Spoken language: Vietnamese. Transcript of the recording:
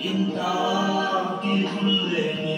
ان کی